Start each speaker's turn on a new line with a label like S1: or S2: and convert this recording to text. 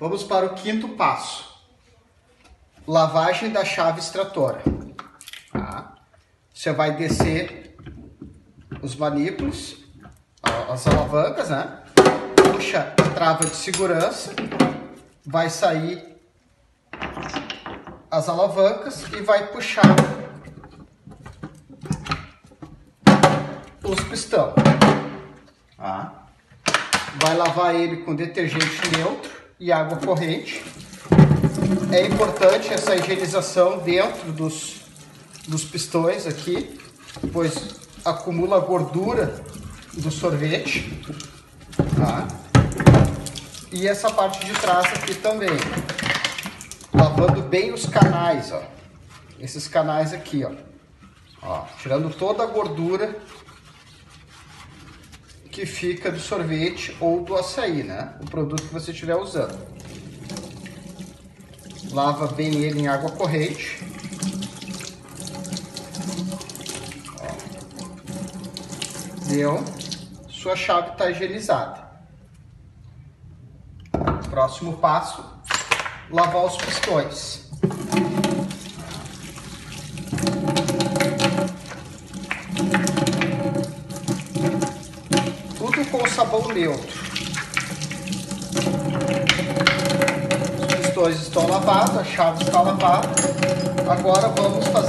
S1: Vamos para o quinto passo. Lavagem da chave extratora. Tá? Você vai descer os manípulos, as alavancas, né? Puxa a trava de segurança, vai sair as alavancas e vai puxar os pistão. Tá? Vai lavar ele com detergente neutro e água corrente. É importante essa higienização dentro dos, dos pistões aqui, pois acumula gordura do sorvete. Tá? E essa parte de trás aqui também. Lavando bem os canais, ó. Esses canais aqui, ó. ó tirando toda a gordura que fica do sorvete ou do açaí, né? O produto que você estiver usando. Lava bem ele em água corrente. Deu. Sua chave está higienizada. Próximo passo, lavar os pistões. Com sabão neutro. Os pistões estão lavados, a chave está lavada. Agora vamos fazer